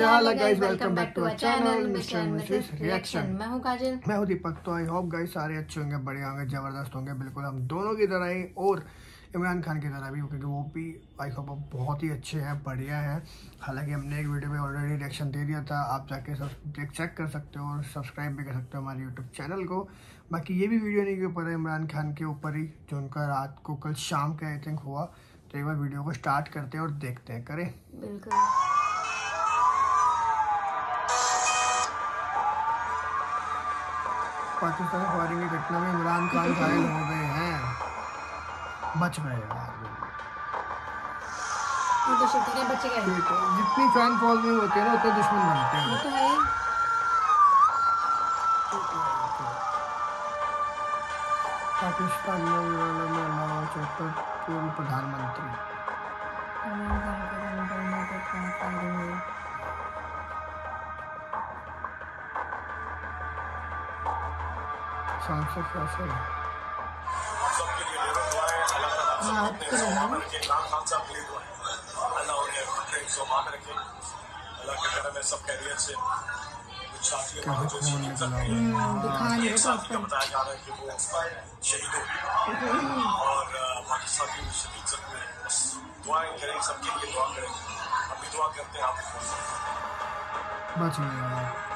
क्या हाल है guys welcome back to our channel mister and Mrs reaction reaction मैं हूँ काजल मैं हूँ दीपक तो आई होप गाइस सारे अच्छे होंगे बढ़िया होंगे ज़बरदस्त होंगे बिल्कुल हम दोनों की तरह ही और इमरान खान की तरह भी क्योंकि वो भी आई होप बहुत ही अच्छे हैं बढ़िया हैं। हालाँकि हमने एक वीडियो में ऑलरेडी रिएक्शन दे दिया था आप जाके सब चेक कर सकते हो और सब्सक्राइब भी कर सकते हो हमारे यूट्यूब चैनल को। बाकी ये भी वीडियो नहीं के ऊपर है इमरान खान के ऊपर ही जो उनका रात को कल शाम के आई थिंक हुआ तो एक बार वीडियो को स्टार्ट करते हैं और देखते हैं करें? बिल्कुल। पाकिस्तान फायरिंग की घटना में इमरान खान घायल हो गए हैं। बच गए तो है जितनी फ़ैन फॉलोइंग होती है ना उतने दुश्मन बनते हैं। तो है पाकिस्तान में अलावा चौहत्तर पूर्व प्रधानमंत्री। खैरियत से क्या निकला हैं, बताया जा रहा है। कि वो शहीद हो और बाकी साथी भी शहीद जख्मी बस दुआएँ करें सबके लिए दुआ करें हम भी दुआ करते हैं आप बच गए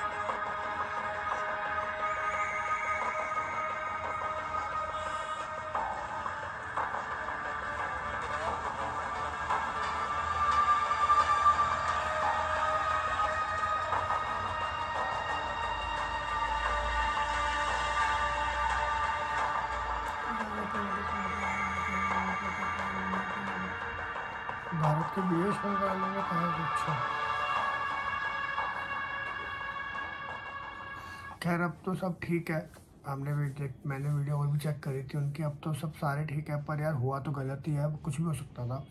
भारत के विदेश मंत्रालय ने कहा कि अच्छा खैर अब तो सब ठीक है। हमने भी देख मैंने वीडियो और भी चेक करी थी उनकी। अब तो सब सारे ठीक है पर यार हुआ तो गलत ही है। कुछ भी हो सकता था।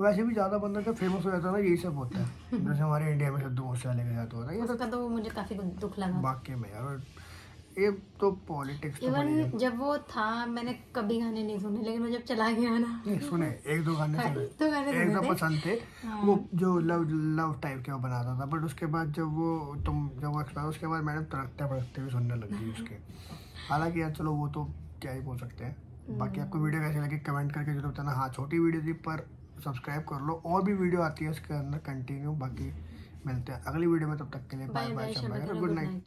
वैसे भी ज़्यादा बंदा जब फ़ेमस हो जाता है ना यही सब होता है। जैसे हमारे इंडिया में सिद्धू मूसेवाले के साथ होता है ये तो मुझे काफ़ी दुख लगा। वाक्य में यार ये तो पॉलिटिक्स तो। इवन जब वो था मैंने कभी गाने नहीं सुने लेकिन वो जब चला गया ना। नहीं सुने एक दो गाने सुने। दो गाने एक दो पसंद थे। हाँ। वो जो लव लव टाइप के वो बनाता था बट उसके बाद जब वो तुम जब वो एक्सपायर उसके बाद मैंने तड़कते भड़कते भी सुनने लगी उसके। हालाँकि यार चलो वो तो क्या ही बोल सकते हैं। बाकी आपको वीडियो कैसे लगी कमेंट करके ज़रूर बताना। हाँ छोटी वीडियो थी पर सब्सक्राइब कर लो। और भी वीडियो आती है उसके अंदर कंटिन्यू बाकी मिलते हैं अगली वीडियो में तब तक के लिए बाय बाय गुड नाइट